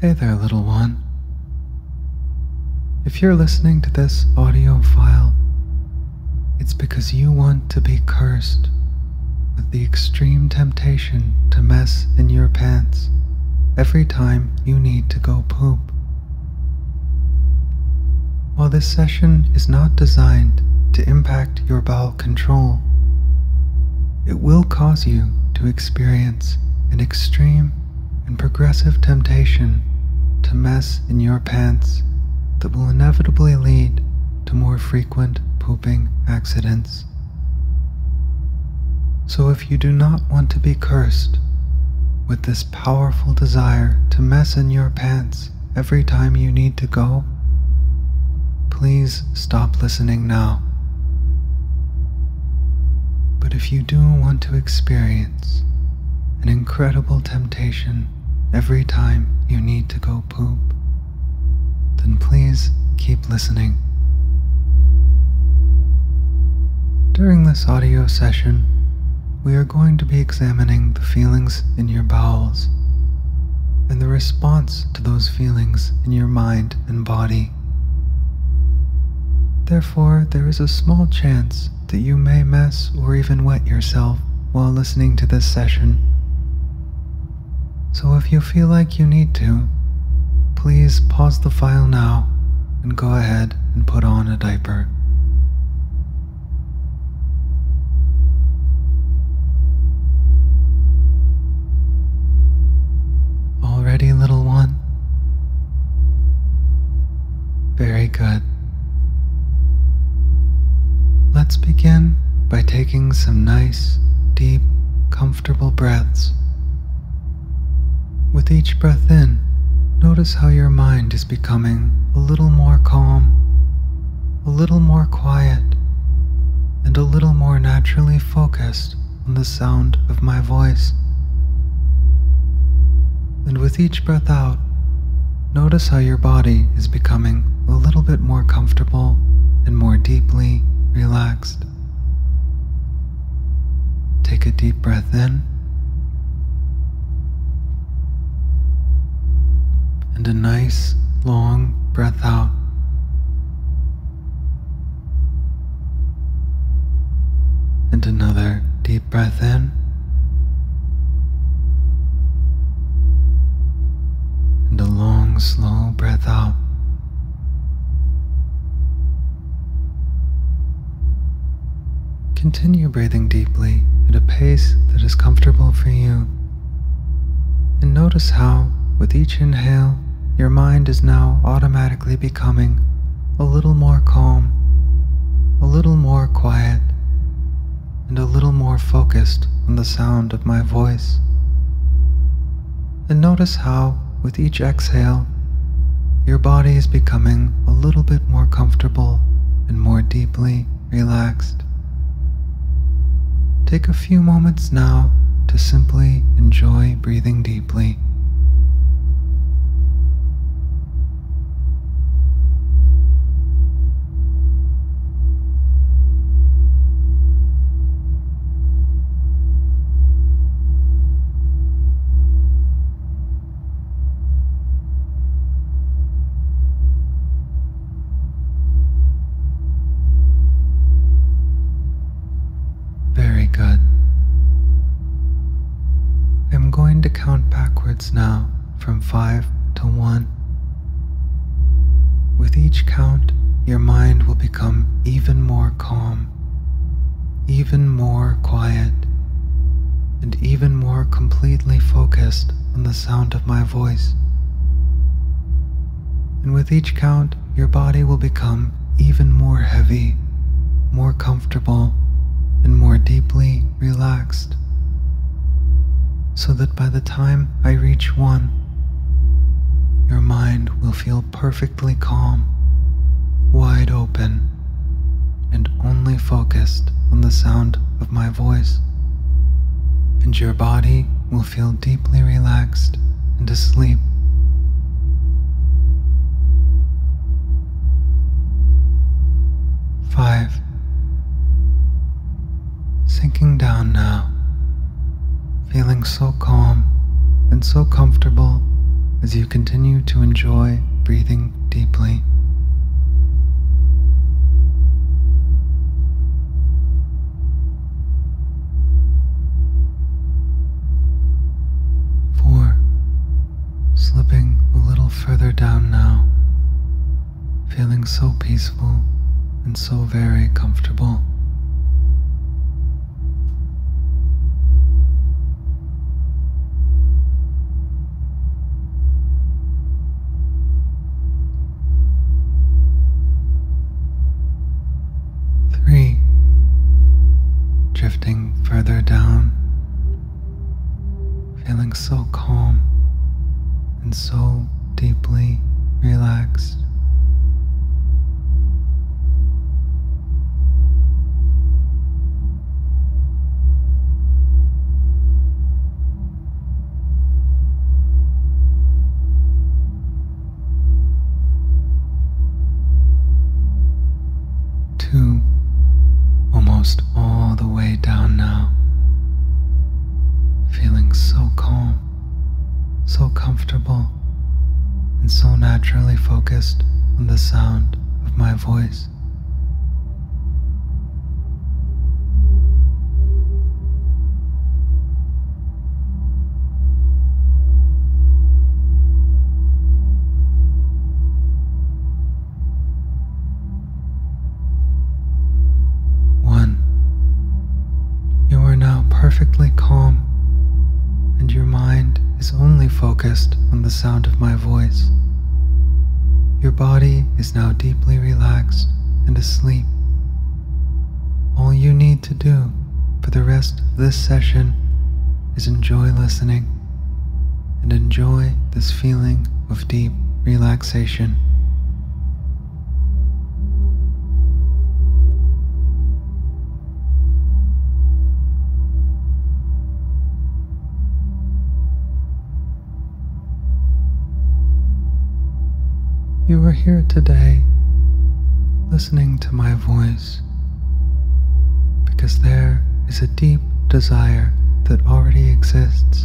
Hey there, little one. If you're listening to this audio file, it's because you want to be cursed with the extreme temptation to mess in your pants every time you need to go poop. While this session is not designed to impact your bowel control, it will cause you to experience an extreme and progressive temptation to mess in your pants that will inevitably lead to more frequent pooping accidents. So, if you do not want to be cursed with this powerful desire to mess in your pants every time you need to go, please stop listening now. But if you do want to experience an incredible temptation every time you need to go poop, then please keep listening. During this audio session, we are going to be examining the feelings in your bowels and the response to those feelings in your mind and body. Therefore, there is a small chance that you may mess or even wet yourself while listening to this session. So if you feel like you need to, please pause the file now and go ahead and put on a diaper. All ready, little one? Very good. Let's begin by taking some nice, deep, comfortable breaths. With each breath in, notice how your mind is becoming a little more calm, a little more quiet, and a little more naturally focused on the sound of my voice. And with each breath out, notice how your body is becoming a little bit more comfortable and more deeply relaxed. Take a deep breath in nice long breath out. And another deep breath in. And a long, slow breath out. Continue breathing deeply at a pace that is comfortable for you. And notice how, with each inhale, your mind is now automatically becoming a little more calm, a little more quiet, and a little more focused on the sound of my voice. And notice how, with each exhale, your body is becoming a little bit more comfortable and more deeply relaxed. Take a few moments now to simply enjoy breathing deeply. From five to one. With each count, your mind will become even more calm, even more quiet, and even more completely focused on the sound of my voice. And with each count, your body will become even more heavy, more comfortable, and more deeply relaxed, so that by the time I reach one, your mind will feel perfectly calm, wide open, and only focused on the sound of my voice. And your body will feel deeply relaxed and asleep. Five. Sinking down now, feeling so calm and so comfortable as you continue to enjoy breathing deeply. Four, slipping a little further down now, feeling so peaceful and so very comfortable. Feeling so calm and so deeply relaxed. Naturally focused on the sound of my voice. One, you are now perfectly calm, and your mind is only focused on the sound of my voice. Your body is now deeply relaxed and asleep. All you need to do for the rest of this session is enjoy listening and enjoy this feeling of deep relaxation. You are here today listening to my voice because there is a deep desire that already exists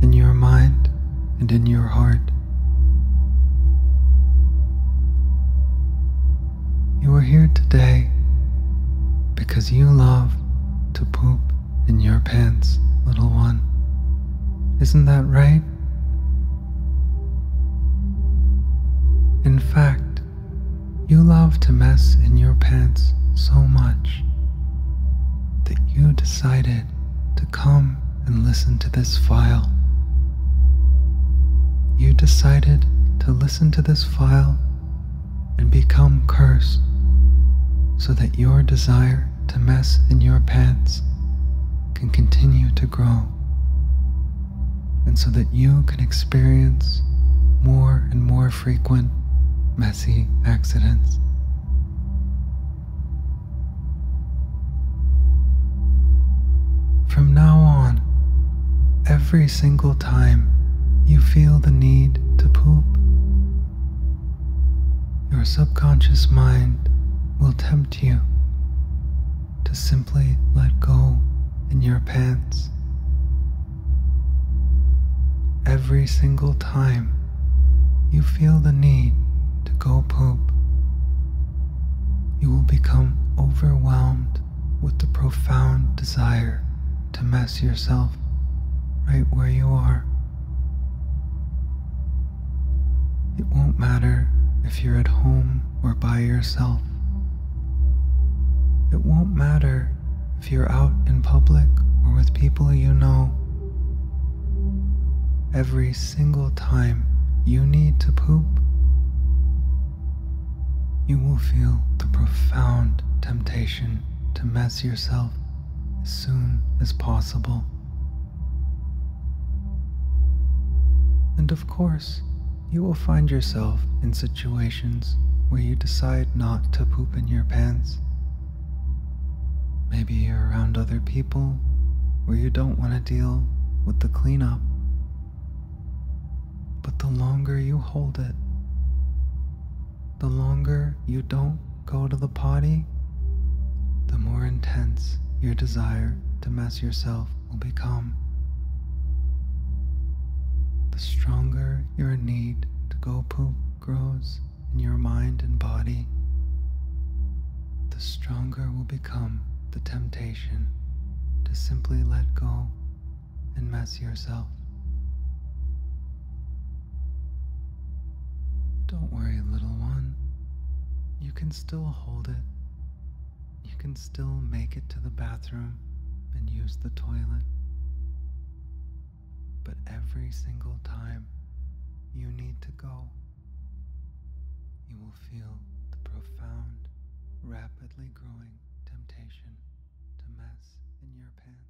in your mind and in your heart. You are here today because you love to poop in your pants, little one. Isn't that right? In fact, you love to mess in your pants so much that you decided to come and listen to this file. You decided to listen to this file and become cursed so that your desire to mess in your pants can continue to grow and so that you can experience more and more frequent messy accidents. From now on, every single time you feel the need to poop, your subconscious mind will tempt you to simply let go in your pants. Every single time you feel the need go poop, you will become overwhelmed with the profound desire to mess yourself right where you are. It won't matter if you're at home or by yourself. It won't matter if you're out in public or with people you know. Every single time you need to poop, you will feel the profound temptation to mess yourself as soon as possible. And of course, you will find yourself in situations where you decide not to poop in your pants. Maybe you're around other people where you don't want to deal with the cleanup. But the longer you hold it, the longer you don't go to the potty, the more intense your desire to mess yourself will become. the stronger your need to go poop grows in your mind and body, the stronger will become the temptation to simply let go and mess yourself. Don't worry, little. You can still hold it. You can still make it to the bathroom and use the toilet. But every single time you need to go, you will feel the profound, rapidly growing temptation to mess in your pants.